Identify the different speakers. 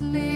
Speaker 1: sleep.